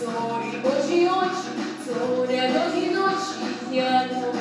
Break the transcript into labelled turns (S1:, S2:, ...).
S1: Co i godzi oczy, co nie godzi noci, nie.